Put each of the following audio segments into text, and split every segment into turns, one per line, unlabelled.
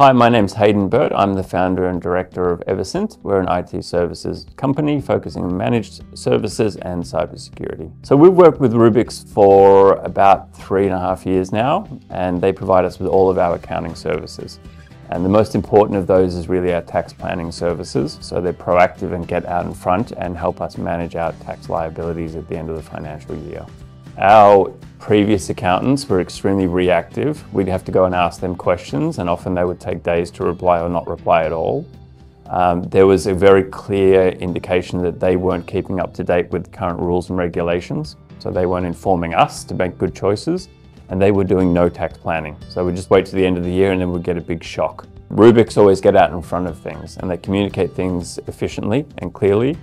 Hi, my name's Hayden Burt. I'm the founder and director of Evercent. We're an IT services company focusing on managed services and cybersecurity. So we've worked with Rubiix for about three and a half years now, and they provide us with all of our accounting services. And the most important of those is really our tax planning services. So they're proactive and get out in front and help us manage our tax liabilities at the end of the financial year. Our previous accountants were extremely reactive. We'd have to go and ask them questions, and often they would take days to reply or not reply at all. Um, there was a very clear indication that they weren't keeping up to date with current rules and regulations, so they weren't informing us to make good choices, and they were doing no tax planning. So we'd just wait to the end of the year and then we'd get a big shock. Rubiix always get out in front of things, and they communicate things efficiently and clearly,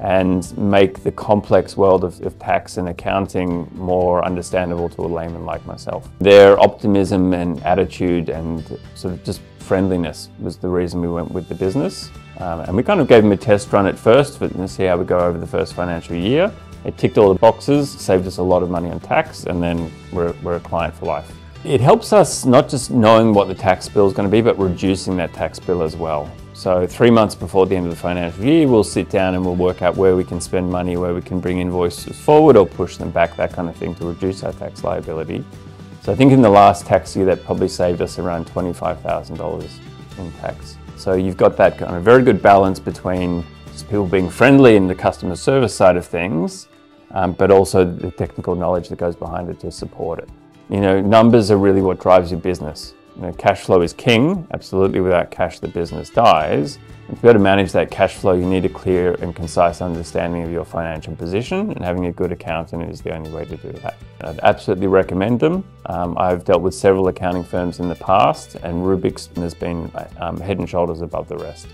and make the complex world of, of, tax and accounting more understandable to a layman like myself. Their optimism and attitude and sort of just friendliness was the reason we went with the business. Um, and we kind of gave them a test run at first to see how we go over the first financial year. It ticked all the boxes, saved us a lot of money on tax, and then we're, we're a client for life. It helps us not just knowing what the tax bill is going to be, but reducing that tax bill as well. So three months before the end of the financial year, we'll sit down and we'll work out where we can spend money, where we can bring invoices forward or push them back, that kind of thing to reduce our tax liability. So I think in the last tax year, that probably saved us around $25,000 in tax. So you've got that kind of very good balance between people being friendly in the customer service side of things, um, but also the technical knowledge that goes behind it to support it. You know, numbers are really what drives your business. Know, cash flow is king. Absolutely, without cash, the business dies. If you got to manage that cash flow, you need a clear and concise understanding of your financial position, and having a good accountant is the only way to do that. I'd absolutely recommend them. Um, I've dealt with several accounting firms in the past, and Rubiix has been um, head and shoulders above the rest.